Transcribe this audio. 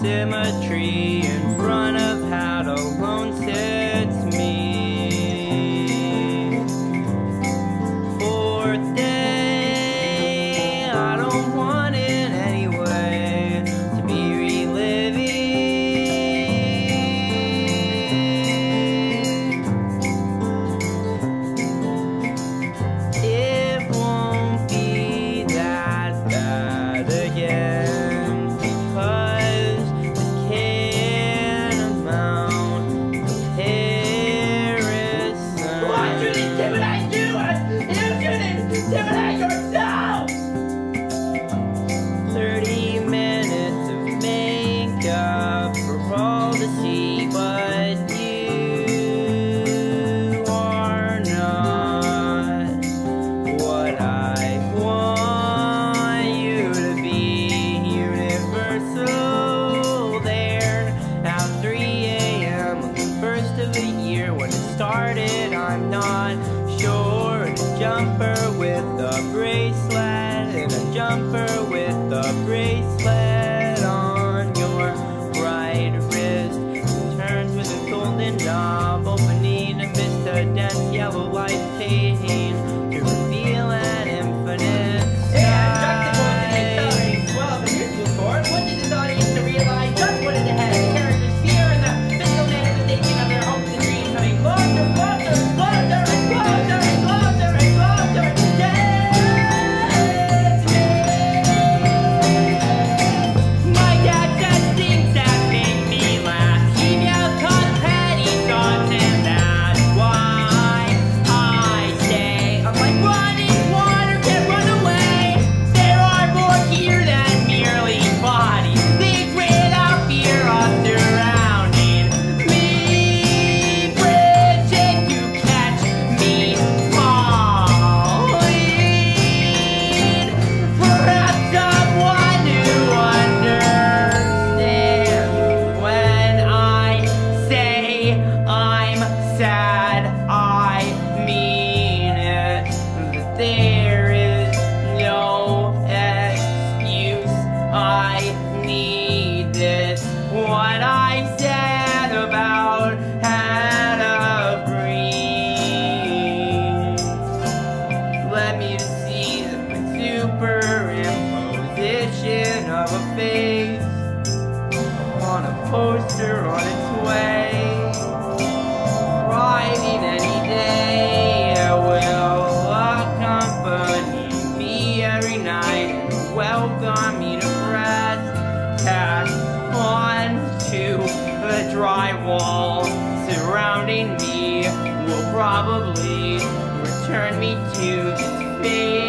symmetry. jumper with a bracelet and a jumper with coaster on its way. Riding any day it will accompany me every night and welcome me to rest. cast on to the drywall surrounding me will probably return me to space.